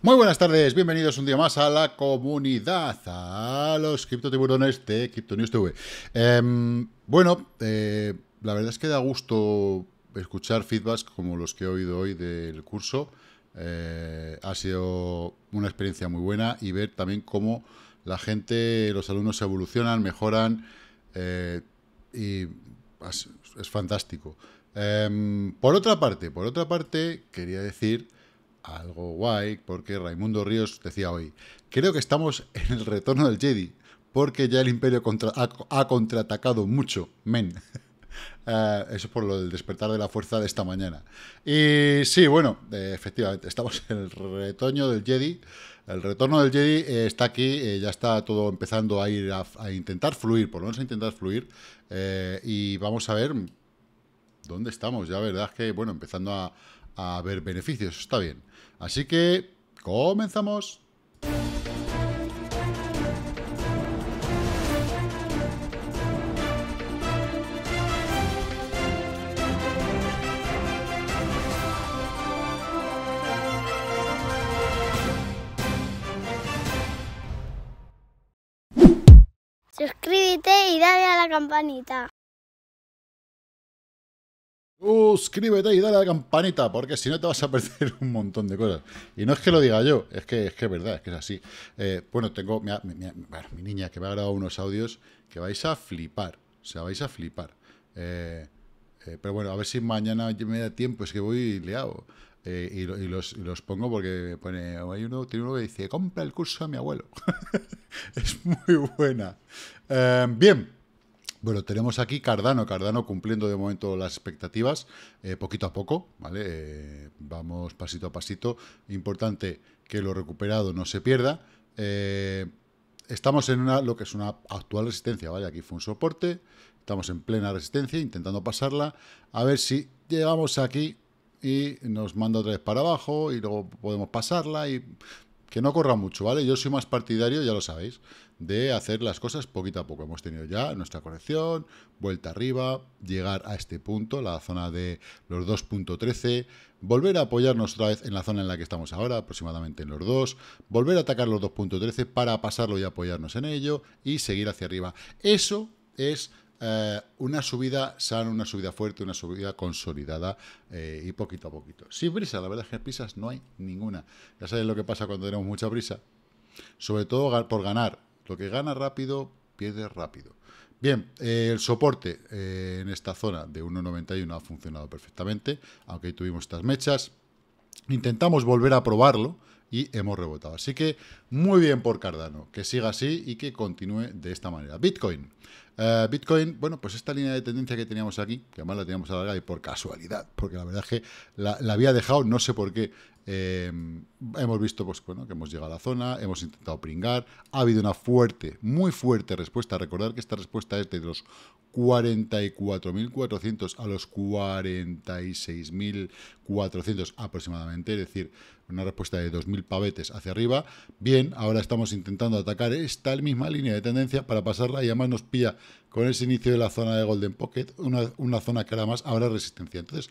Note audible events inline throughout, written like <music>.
Muy buenas tardes, bienvenidos un día más a la comunidad, a los criptotiburones de CryptoNews TV. Em, bueno, eh, la verdad es que da gusto escuchar feedbacks como los que he oído hoy del curso. Eh, ha sido una experiencia muy buena y ver también cómo la gente, los alumnos evolucionan, mejoran eh, y es, es fantástico. Em, por otra parte, por otra parte, quería decir algo guay, porque Raimundo Ríos decía hoy, creo que estamos en el retorno del Jedi, porque ya el Imperio ha, contraatacado mucho, men. <laughs> Eh, eso por lo del despertar de la fuerza de esta mañana. Y sí, bueno, eh, efectivamente, estamos en el retoño del Jedi. El retorno del Jedi eh, está aquí, ya está todo empezando a ir a, intentar fluir, por lo menos a intentar fluir. y vamos a ver dónde estamos. Ya, verdad que, bueno, empezando a, a ver beneficios, está bien. Así que, comenzamos. Suscríbete y dale a la campanita. Suscríbete y dale a la campanita, porque si no te vas a <laughs> perder un montón de cosas. Y no es que lo diga yo, es que es que es verdad, es que es así. Eh, bueno, tengo mi, mi, niña que me ha grabado unos audios que vais a flipar. O sea, vais a flipar. Eh, eh, pero bueno, a ver si mañana me da tiempo, es que voy liado. Y, los, los, pongo porque pone, hay uno, tiene uno que dice, compra el curso a mi abuelo. <laughs> es muy buena. bien. Bueno, tenemos aquí Cardano, Cardano cumpliendo de momento las expectativas, eh, poquito a poco, ¿vale? Eh, vamos pasito a pasito. Importante que lo recuperado no se pierda. Eh, estamos en una, lo que es una actual resistencia, ¿vale? Aquí fue un soporte, estamos en plena resistencia, intentando pasarla, a ver si llegamos aquí y nos manda otra vez para abajo y luego podemos pasarla y que no corra mucho, ¿vale? Yo soy más partidario, ya lo sabéis, de hacer las cosas poquito a poco. Hemos tenido ya nuestra corrección, vuelta arriba, llegar a este punto, la zona de los 2.13, volver a apoyarnos otra vez en la zona en la que estamos ahora, aproximadamente en los 2, volver a atacar los 2.13 para pasarlo y apoyarnos en ello y seguir hacia arriba. Eso es eh, una subida sana, una subida fuerte, una subida consolidada eh, y poquito a poquito. Sin prisa, la verdad es que prisas no hay ninguna. Ya sabéis lo que pasa cuando tenemos mucha prisa. Sobre todo por ganar. Lo que gana rápido, pierde rápido. Bien, eh, el soporte en esta zona de 1.91 ha funcionado perfectamente, aunque tuvimos estas mechas. Intentamos volver a probarlo y hemos rebotado. Así que muy bien por Cardano, que siga así y que continúe de esta manera. Bitcoin. Eh, Bitcoin, bueno, pues esta línea de tendencia que teníamos aquí, que además la teníamos alargada y por casualidad, porque la verdad es que la, había dejado, no sé por qué, eh, hemos visto pues, bueno, que hemos llegado a la zona, hemos intentado pringar, ha habido una fuerte, muy fuerte respuesta. Recordar que esta respuesta es de los 44.400 a los 46.400 aproximadamente, es decir, una respuesta de 2.000 pavetes hacia arriba. Bien, ahora estamos intentando atacar esta misma línea de tendencia para pasarla y además nos pilla con ese inicio de la zona de Golden Pocket, una, zona que más habrá resistencia. Entonces,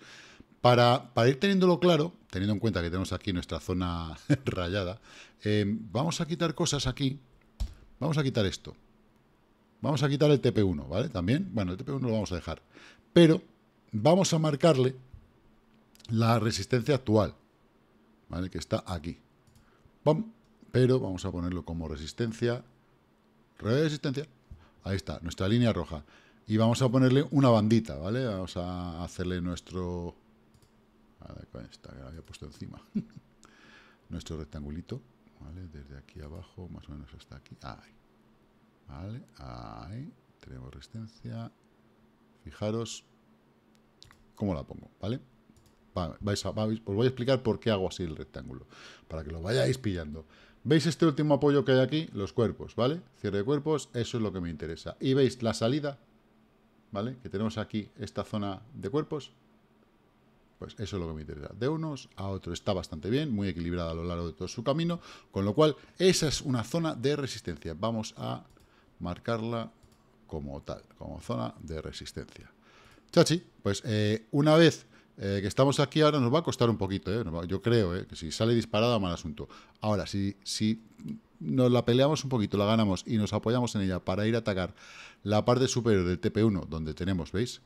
para, para, ir teniéndolo claro, teniendo en cuenta que tenemos aquí nuestra zona <laughs> rayada, eh, vamos a quitar cosas aquí. Vamos a quitar esto. Vamos a quitar el TP1, ¿vale? También, bueno, el TP1 lo vamos a dejar. Pero vamos a marcarle la resistencia actual, ¿vale? Que está aquí. ¡Pum! Pero vamos a ponerlo como resistencia. Resistencia. Ahí está, nuestra línea roja. Y vamos a ponerle una bandita, ¿vale? Vamos a hacerle nuestro... A ver, con esta que había puesto encima. <laughs> nuestro rectangulito, ¿vale? Desde aquí abajo, más o menos hasta aquí. Ahí. Vale, ahí tenemos resistencia. Fijaros cómo la pongo, ¿vale? Vais a, os voy a explicar por qué hago así el rectángulo, para que lo vayáis pillando. ¿Veis este último apoyo que hay aquí? Los cuerpos, ¿vale? Cierre de cuerpos, eso es lo que me interesa. Y veis la salida, ¿vale? Que tenemos aquí esta zona de cuerpos. Pues eso es lo que me interesa. De unos a otros está bastante bien, muy equilibrada a lo largo de todo su camino, con lo cual esa es una zona de resistencia. Vamos a marcarla como tal, como zona de resistencia. Chachi, pues eh, una vez eh, que estamos aquí ahora nos va a costar un poquito, ¿eh? yo creo, que si sale disparada, mal asunto. Ahora, si, si nos la peleamos un poquito, la ganamos y nos apoyamos en ella para ir a atacar la parte superior del TP1, donde tenemos, ¿veis?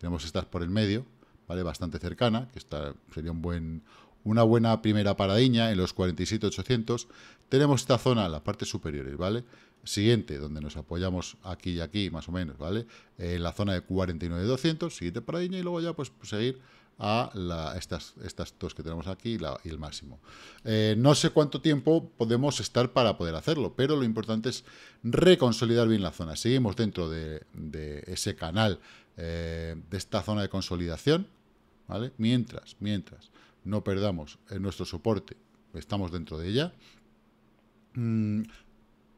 Tenemos estas por el medio, ¿vale? Bastante cercana, que esta sería un buen, una buena primera paradiña en los 47,800. Tenemos esta zona, la parte superior, ¿vale? Siguiente, donde nos apoyamos aquí y aquí, más o menos, ¿vale? En la zona de 49,200, siguiente paradiña, y luego ya, pues, seguir a estas, estas dos que tenemos aquí y, el máximo. Eh, no sé cuánto tiempo podemos estar para poder hacerlo, pero lo importante es reconsolidar bien la zona. Seguimos dentro de, ese canal, eh, de esta zona de consolidación, ¿vale? Mientras, mientras no perdamos nuestro soporte, estamos dentro de ella. Mm,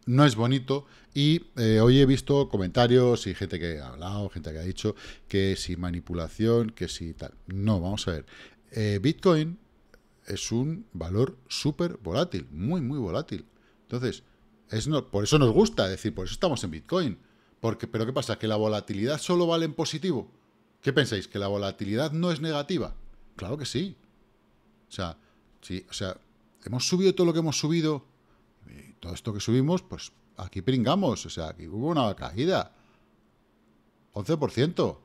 no es bonito. Y eh, hoy he visto comentarios y gente que ha hablado, gente que ha dicho que si manipulación, que si tal. No, vamos a ver. Eh, Bitcoin es un valor súper volátil, muy, muy volátil. Entonces, es no, por eso nos gusta, decir, por eso estamos en Bitcoin. Porque, pero ¿qué pasa? ¿Que la volatilidad solo vale en positivo? ¿Qué pensáis? ¿Que la volatilidad no es negativa? Claro que sí. O sea, sí, o sea, hemos subido todo lo que hemos subido todo esto que subimos, pues aquí pringamos, o sea, aquí hubo una caída. 11%,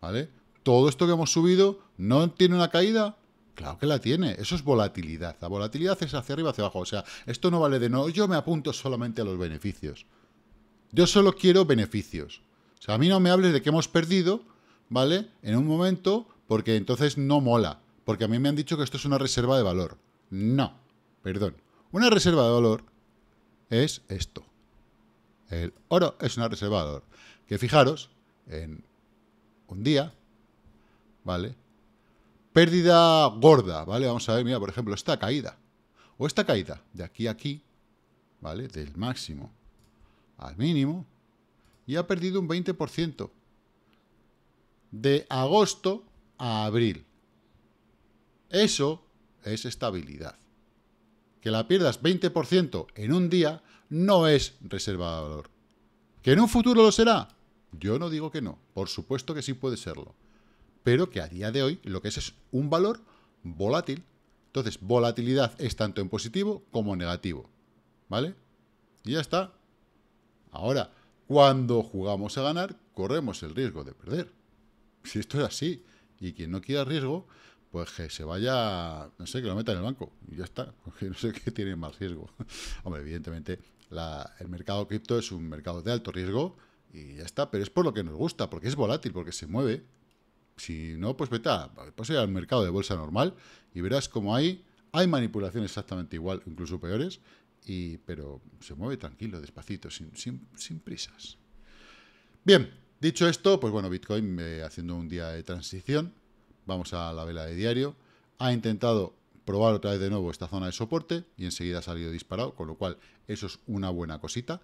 ¿vale? Todo esto que hemos subido no tiene una caída, Claro que la tiene, eso es volatilidad. La volatilidad es hacia arriba, hacia abajo. O sea, esto no vale de no, yo me apunto solamente a los beneficios. Yo solo quiero beneficios. O sea, a mí no me hables de que hemos perdido, ¿vale? En un momento, porque entonces no mola. Porque a mí me han dicho que esto es una reserva de valor. No, perdón. Una reserva de valor es esto. El oro es una reserva de valor. Que fijaros, en un día, ¿vale? Pérdida gorda, ¿vale? Vamos a ver, mira, por ejemplo, esta caída. O esta caída, de aquí a aquí, ¿vale? Del máximo al mínimo, y ha perdido un 20%. De agosto a abril. Eso es estabilidad que la pierdas 20% en un día no es reserva de valor. ¿Que en un futuro lo será? Yo no digo que no, por supuesto que sí puede serlo. Pero que a día de hoy lo que es es un valor volátil. Entonces, volatilidad es tanto en positivo como en negativo. ¿Vale? Y ya está. Ahora, cuando jugamos a ganar, corremos el riesgo de perder. Si esto es así, y quien no quiera riesgo, pues que se vaya, no sé, que lo meta en el banco y ya está, <laughs> porque no sé qué tiene más riesgo. <laughs> Hombre, evidentemente el mercado cripto es un mercado de alto riesgo y ya está, pero es por lo que nos gusta, porque es volátil, porque se mueve. Si no, pues vete a, pues ir al mercado de bolsa normal y verás como hay, hay manipulaciones exactamente igual, incluso peores, y, pero se mueve tranquilo, despacito, sin, sin, sin prisas. Bien, dicho esto, pues bueno, Bitcoin eh, haciendo un día de transición, Vamos a la vela de diario. Ha intentado probar otra vez de nuevo esta zona de soporte y enseguida ha salido disparado, con lo cual eso es una buena cosita.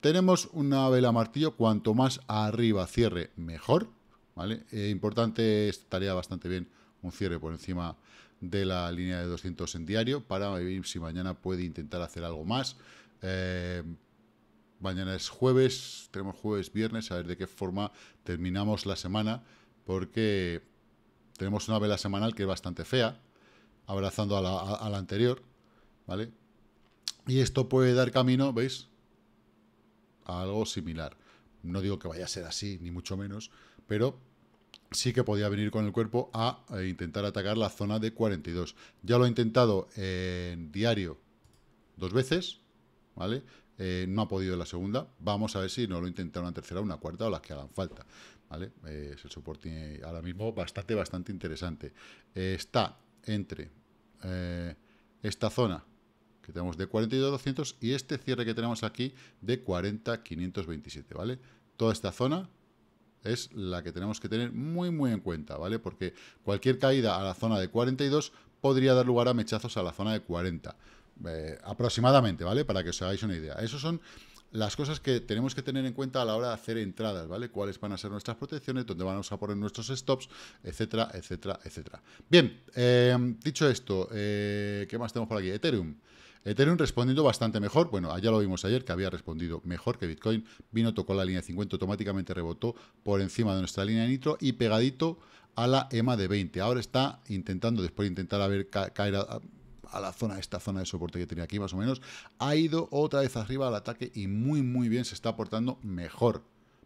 Tenemos una vela martillo, cuanto más arriba cierre, mejor. ¿vale? Eh, importante, estaría bastante bien un cierre por encima de la línea de 200 en diario para ver si mañana puede intentar hacer algo más. Eh, mañana es jueves, tenemos jueves, viernes, a ver de qué forma terminamos la semana, porque tenemos una vela semanal que es bastante fea, abrazando a la, anterior, ¿vale? Y esto puede dar camino, ¿veis? A algo similar. No digo que vaya a ser así, ni mucho menos, pero sí que podía venir con el cuerpo a, intentar atacar la zona de 42. Ya lo he intentado en diario dos veces, ¿vale? Eh, no ha podido la segunda. Vamos a ver si no lo intenta una tercera, una cuarta o las que hagan falta. ¿Vale? es el soporte ahora mismo bastante, bastante interesante. Eh, está entre eh, esta zona que tenemos de 42.200 y este cierre que tenemos aquí de 40.527, ¿vale? Toda esta zona es la que tenemos que tener muy, muy en cuenta, ¿vale? Porque cualquier caída a la zona de 42 podría dar lugar a mechazos a la zona de 40, eh, aproximadamente, ¿vale? Para que os hagáis una idea. Esos son las cosas que tenemos que tener en cuenta a la hora de hacer entradas, ¿vale? Cuáles van a ser nuestras protecciones, dónde vamos a poner nuestros stops, etcétera, etcétera, etcétera. Bien, eh, dicho esto, eh, ¿qué más tenemos por aquí? Ethereum. Ethereum respondiendo bastante mejor. Bueno, ya lo vimos ayer que había respondido mejor que Bitcoin. Vino, tocó la línea 50, automáticamente rebotó por encima de nuestra línea de nitro y pegadito a la EMA de 20. Ahora está intentando, después de intentar haber caer a, a, la zona, esta zona de soporte que tenía aquí más o menos, ha ido otra vez arriba al ataque y muy muy bien se está aportando mejor,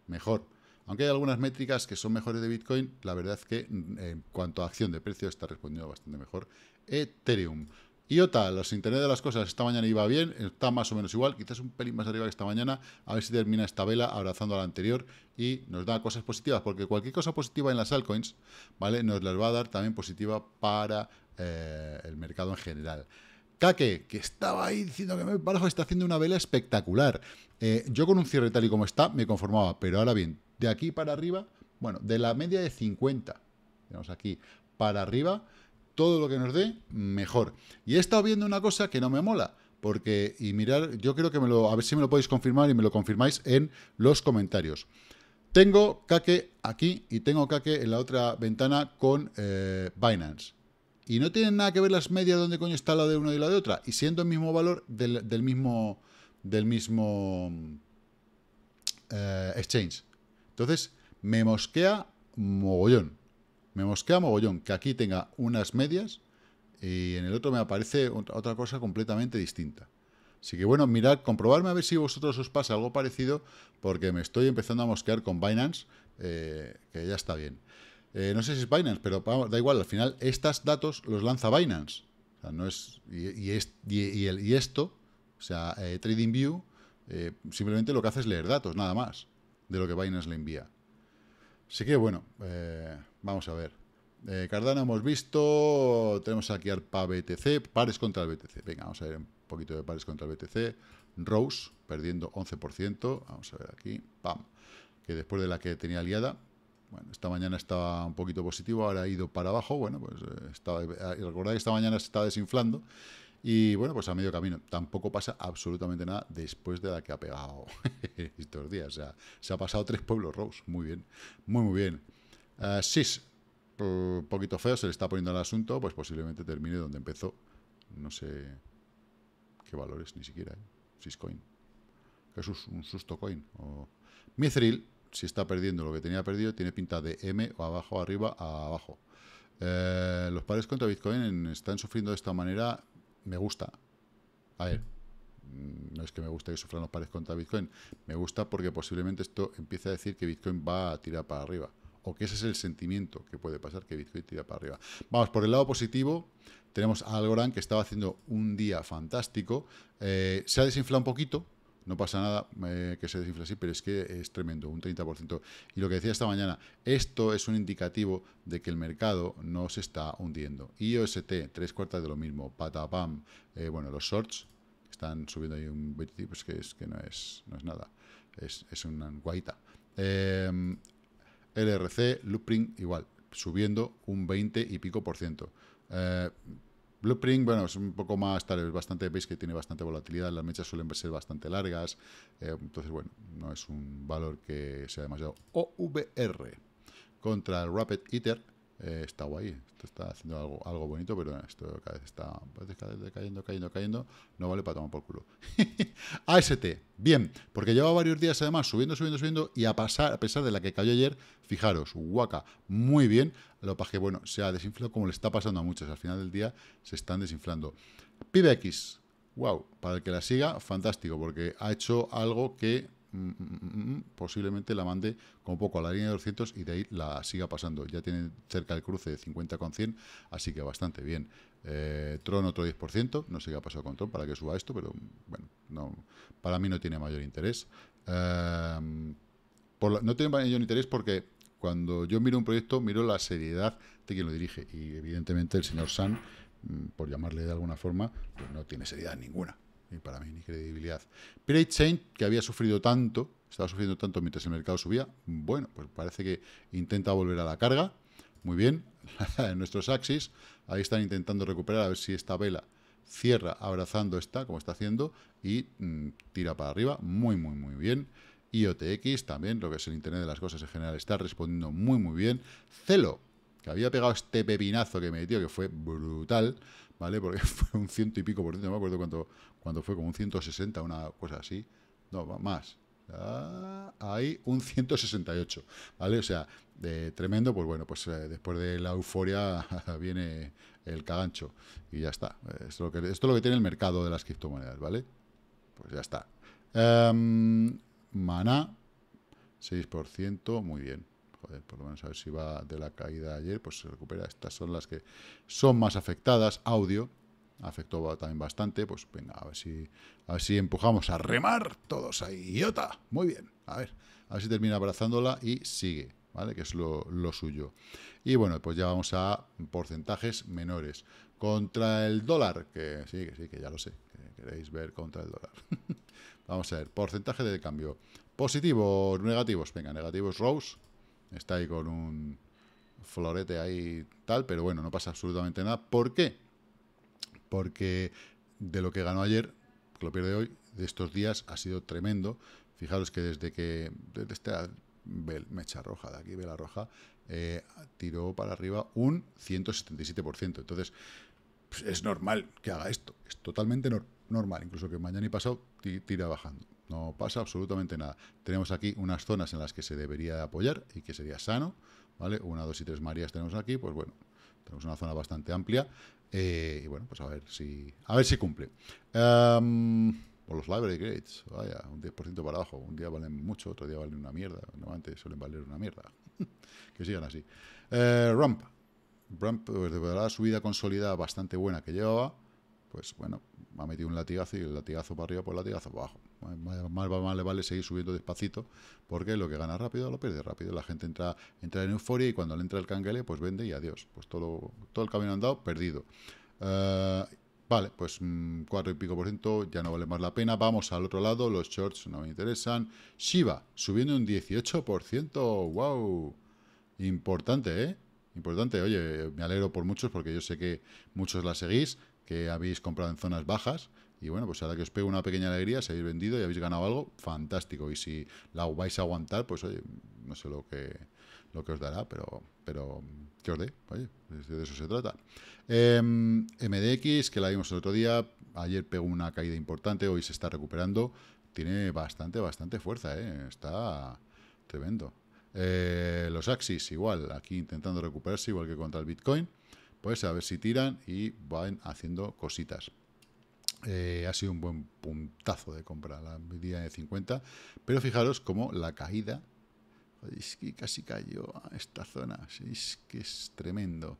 mejor. Aunque hay algunas métricas que son mejores de Bitcoin, la verdad es que mm, en cuanto a acción de precio está respondiendo bastante mejor Ethereum. IOTA, los Internet de las cosas, esta mañana iba bien, está más o menos igual, quizás un pelín más arriba que esta mañana, a ver si termina esta vela abrazando a la anterior y nos da cosas positivas, porque cualquier cosa positiva en las altcoins, ¿vale? Nos las va a dar también positiva para eh, el mercado en general. Kake, que estaba ahí diciendo que me bajo, está haciendo una vela espectacular. Eh, yo con un cierre tal y como está me conformaba, pero ahora bien, de aquí para arriba, bueno, de la media de 50, digamos aquí para arriba, todo lo que nos dé, mejor. Y he estado viendo una cosa que no me mola, porque, y mirar, yo creo que me lo, a ver si me lo podéis confirmar y me lo confirmáis en los comentarios. Tengo Kake aquí y tengo Kake en la otra ventana con eh, Binance. Y no tienen nada que ver las medias donde coño está la de una y la de otra. Y siendo el mismo valor del, mismo, del mismo eh, exchange. Entonces, me mosquea mogollón. Me mosquea mogollón que aquí tenga unas medias y en el otro me aparece otra cosa completamente distinta. Así que bueno, mirad, comprobarme a ver si vosotros os pasa algo parecido, porque me estoy empezando a mosquear con Binance, eh, que ya está bien. Eh, no sé si es Binance, pero da igual, al final estos datos los lanza Binance. No es, y, y, esto, o sea, eh, TradingView, simplemente lo que hace es leer datos, nada más, de lo que Binance le envía. Así que bueno, Vamos a ver. Eh, Cardano hemos visto, tenemos aquí al BTC, pares contra el BTC. Venga, vamos a ver un poquito de pares contra el BTC. Rose, perdiendo 11%. Vamos a ver aquí, pam. Que después de la que tenía liada, bueno, esta mañana estaba un poquito positivo, ahora ha ido para abajo. Bueno, pues eh, estaba, eh, recordad que esta mañana se está desinflando. Y bueno, pues a medio camino. Tampoco pasa absolutamente nada después de la que ha pegado <laughs> estos días. O sea, se ha pasado tres pueblos Rose. Muy bien, muy, muy bien. Uh, SIS, un poquito feo, se le está poniendo el asunto, pues posiblemente termine donde empezó. No sé qué valores, ni siquiera, ¿eh? Que es un susto coin. Mithril, si está perdiendo lo que tenía perdido, tiene pinta de M o abajo, arriba, a abajo. Eh, los pares contra Bitcoin están sufriendo de esta manera. Me gusta. A ver, mm, no es que me guste que sufran los pares contra Bitcoin. Me gusta porque posiblemente esto empiece a decir que Bitcoin va a tirar para arriba o que ese es el sentimiento que puede pasar, que Bitcoin tira para arriba. Vamos, por el lado positivo, tenemos a Algorand que estaba haciendo un día fantástico, eh, se ha desinflado un poquito, no pasa nada eh, que se desinfle así, pero es que es tremendo, un 30%. Y lo que decía esta mañana, esto es un indicativo de que el mercado no se está hundiendo. IOST, tres cuartas de lo mismo, patapam, eh, bueno, los shorts están subiendo ahí un 20, pues que, es, que no, es, no es nada, es, es una guaita. Eh, LRC, Loopring, igual, subiendo un 20 y pico por ciento. Blueprint, bueno, es un poco más, tal, es bastante, veis que tiene bastante volatilidad, las mechas suelen ser bastante largas, eh, entonces, bueno, no es un valor que sea demasiado. OVR contra el Rapid Eater, eh, está guay, esto está haciendo algo, algo bonito, pero esto cada vez está cayendo, cayendo, cayendo, no vale para tomar por culo. <laughs> AST, bien, porque lleva varios días además subiendo, subiendo, subiendo, y a, pasar, a pesar de la que cayó ayer, fijaros, Waka, muy bien, lo que bueno, se ha desinflado como le está pasando a muchos, al final del día se están desinflando. PBX, wow, para el que la siga, fantástico, porque ha hecho algo que posiblemente la mande como poco a la línea de 200 y de ahí la siga pasando. Ya tiene cerca el cruce de 50 con 100, así que bastante bien. Eh, Tron otro 10%, no sé qué ha pasado con Tron para que suba esto, pero bueno, no, para mí no tiene mayor interés. Eh, no tiene mayor interés porque cuando yo miro un proyecto, miro la seriedad de quien lo dirige y evidentemente el señor San, por llamarle de alguna forma, pues no tiene seriedad ninguna y para mí ni credibilidad. Pirate Chain, que había sufrido tanto, estaba sufriendo tanto mientras el mercado subía, bueno, pues parece que intenta volver a la carga. Muy bien, <laughs> en nuestros axis, ahí están intentando recuperar a ver si esta vela cierra abrazando esta, como está haciendo, y mm, tira para arriba, muy, muy, muy bien. IOTX también, lo que es el Internet de las Cosas en general, está respondiendo muy, muy bien. Celo, que había pegado este pepinazo que me dio, que fue brutal, ¿vale? Porque <laughs> fue un ciento y pico por ciento, no me acuerdo cuánto, cuando fue, como un 160, una cosa así. No, más. Ah, hay un 168, ¿vale? O sea, de tremendo, pues bueno, pues eh, después de la euforia <laughs> viene el cagancho y ya está. Esto es, lo que, esto es lo que tiene el mercado de las criptomonedas, ¿vale? Pues ya está. Um, Maná, 6%, muy bien. Por lo menos a ver si va de la caída ayer, pues se recupera. Estas son las que son más afectadas. Audio, afectó también bastante, pues venga, a ver si, a ver si empujamos a remar todos ahí. ¡Iota! Muy bien, a ver, a ver si termina abrazándola y sigue, ¿vale? Que es lo, suyo. Y bueno, pues ya vamos a porcentajes menores. Contra el dólar, que sí, que sí, que ya lo sé, que queréis ver contra el dólar. <laughs> vamos a ver, porcentaje de cambio. Positivos, negativos, venga, negativos, Rose, está ahí con un florete ahí tal, pero bueno, no pasa absolutamente nada. ¿Por qué? porque de lo que ganó ayer, que lo pierde hoy, de estos días ha sido tremendo. Fijaros que desde que, desde esta mecha roja, de aquí, vela roja, eh, tiró para arriba un 177%. Entonces, pues, es normal que haga esto, es totalmente normal, incluso que mañana y pasado tira bajando. No pasa absolutamente nada. Tenemos aquí unas zonas en las que se debería apoyar y que sería sano, ¿vale? Una, dos y tres Marías tenemos aquí, pues bueno, tenemos una zona bastante amplia eh, y bueno, pues a ver si a ver si cumple. Um, los library grades, vaya, un 10% para abajo. Un día valen mucho, otro día valen una mierda. Normalmente suelen valer una mierda. <laughs> que sigan así. Eh, Ramp. Ramp, pues de verdad, subida consolidada bastante buena que llevaba. Pues bueno, ha metido un latigazo y el latigazo para arriba, pues el latigazo para abajo. Más, le vale seguir subiendo despacito, porque lo que gana rápido lo pierde rápido. La gente entra, entra en euforia y cuando le entra el canguele, pues vende y adiós. Pues todo, todo el camino andado, perdido. Eh, vale, pues mm, cuatro y pico por ciento, ya no vale más la pena. Vamos al otro lado, los shorts no me interesan. Shiba, subiendo un 18%, wow. Importante, ¿eh? Importante, oye, me alegro por muchos porque yo sé que muchos la seguís, que habéis comprado en zonas bajas y bueno, pues ahora que os pego una pequeña alegría, si habéis vendido y habéis ganado algo, fantástico. Y si la vais a aguantar, pues oye, no sé lo que, lo que os dará, pero, pero que os dé, oye, de eso se trata. Em, MDX, que la vimos el otro día, ayer pegó una caída importante, hoy se está recuperando, tiene bastante, bastante fuerza, ¿eh? está tremendo. Eh, los Axis, igual, aquí intentando recuperarse, igual que contra el Bitcoin, pues a ver si tiran y van haciendo cositas. Eh, ha sido un buen puntazo de compra la medida de 50, pero fijaros cómo la caída es que casi cayó a esta zona, es que es tremendo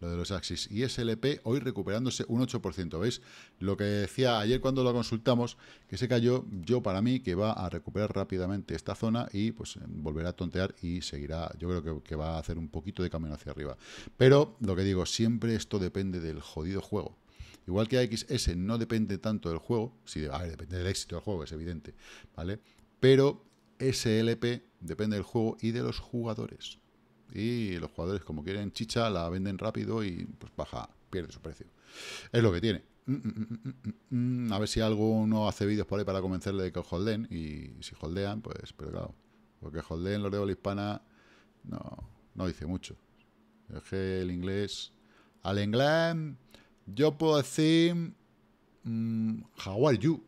lo de los Axis. Y SLP hoy recuperándose un 8%, ¿veis? Lo que decía ayer cuando lo consultamos, que se cayó, yo para mí que va a recuperar rápidamente esta zona y pues volverá a tontear y seguirá, yo creo que, que va a hacer un poquito de camino hacia arriba. Pero lo que digo, siempre esto depende del jodido juego. Igual que AXS no depende tanto del juego, sí, depende del éxito del juego, es evidente, ¿vale? Pero SLP depende del juego y de los jugadores. Y los jugadores, como quieren chicha, la venden rápido y pues baja, pierde su precio. Es lo que tiene. Mm, mm, mm, a ver si alguno hace vídeos por ahí para convencerle de que holden. Y si holdean, pues, pero claro. Porque holden, de la hispana, no, no dice mucho. Es que el inglés. Al inglés yo puedo decir... Mm, how are you?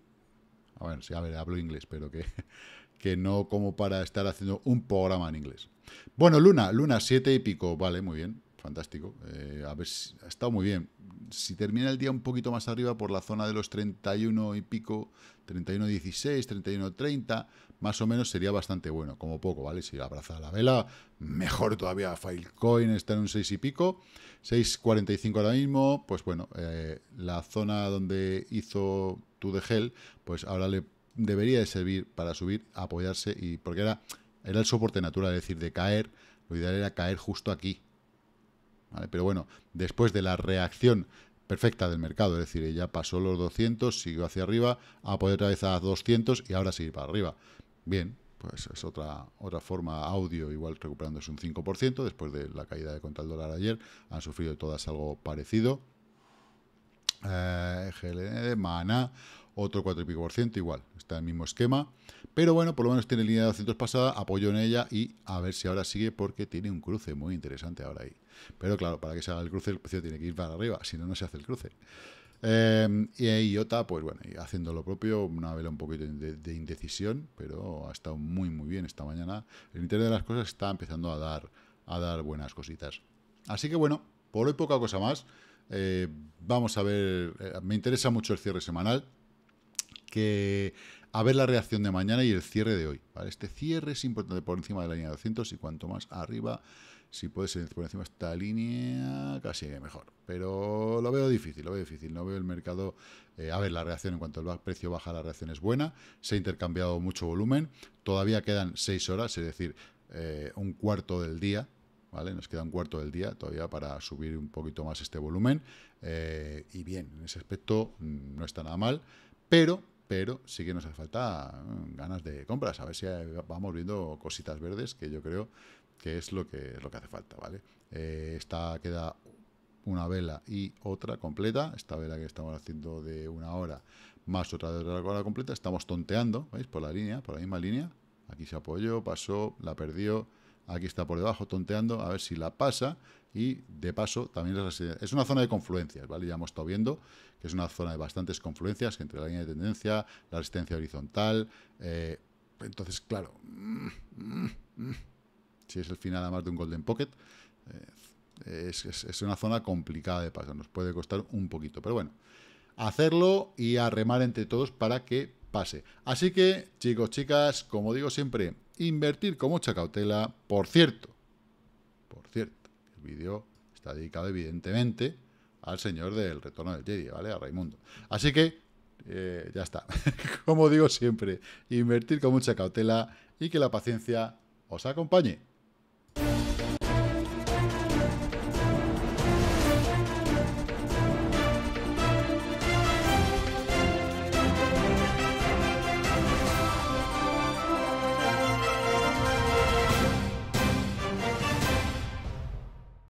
A ver, sí, a ver, hablo inglés, pero que, <laughs> que no como para estar haciendo un programa en inglés. Bueno, Luna, Luna, siete y pico, vale, muy bien, fantástico. Eh, a ver, ha estado muy bien. Si termina el día un poquito más arriba por la zona de los 31 y pico, 31.16, 31.30, más o menos sería bastante bueno, como poco, ¿vale? Si abraza la vela, mejor todavía. Filecoin está en un 6 y pico, 6.45 ahora mismo, pues bueno, eh, la zona donde hizo tu de gel, pues ahora le debería de servir para subir, apoyarse, y porque era, era el soporte natural, es decir, de caer, lo ideal era caer justo aquí. ¿Vale? Pero bueno, después de la reacción perfecta del mercado, es decir, ya pasó los 200, siguió hacia arriba, apoyó otra vez a 200 y ahora sigue para arriba. Bien, pues es otra, otra forma audio, igual recuperándose un 5%, después de la caída de contra el dólar ayer, han sufrido todas algo parecido. Eh, GLN, Mana, otro 4 y pico por ciento, igual, está el mismo esquema. Pero bueno, por lo menos tiene línea de 200 pasada, apoyo en ella y a ver si ahora sigue porque tiene un cruce muy interesante ahora ahí. Pero claro, para que se haga el cruce el precio tiene que ir para arriba, si no, no se hace el cruce. Eh, y IOTA, pues bueno, haciendo lo propio, una vela un poquito de, indecisión, pero ha estado muy, muy bien esta mañana. El Internet de las cosas está empezando a dar, a dar buenas cositas. Así que bueno, por hoy poca cosa más. Eh, vamos a ver, eh, me interesa mucho el cierre semanal, que a ver la reacción de mañana y el cierre de hoy. Este cierre es importante por encima de la línea de 200 y cuanto más arriba, si puede ser por encima de esta línea, casi mejor. Pero lo veo difícil, lo veo difícil. No veo el mercado. Eh, a ver, la reacción en cuanto el precio baja, la reacción es buena. Se ha intercambiado mucho volumen. Todavía quedan 6 horas, es decir, un cuarto del día ¿vale? Nos queda un cuarto del día todavía para subir un poquito más este volumen. Eh, y bien, en ese aspecto mm, no está nada mal, pero, pero sí que nos hace falta mm, ganas de compras. A ver si vamos viendo cositas verdes, que yo creo que es lo que, lo que hace falta, ¿vale? Eh, esta queda una vela y otra completa. Esta vela que estamos haciendo de una hora más otra de otra hora completa. Estamos tonteando, ¿veis? Por la línea, por la misma línea. Aquí se apoyó, pasó, la perdió, Aquí está por debajo tonteando, a ver si la pasa. Y de paso, también es una zona de confluencias, ¿vale? Ya hemos estado viendo que es una zona de bastantes confluencias entre la línea de tendencia, la resistencia horizontal. Eh, entonces, claro, si es el final además de un Golden Pocket, eh, es, una zona complicada de pasar, nos puede costar un poquito, pero bueno, hacerlo y a remar entre todos para que pase. Así que, chicos, chicas, como digo siempre, invertir con mucha cautela. Por cierto, por cierto, el vídeo está dedicado evidentemente al señor del retorno del Jedi, ¿vale? A Raimundo. Así que, eh, ya está. <laughs> como digo siempre, invertir con mucha cautela y que la paciencia os acompañe.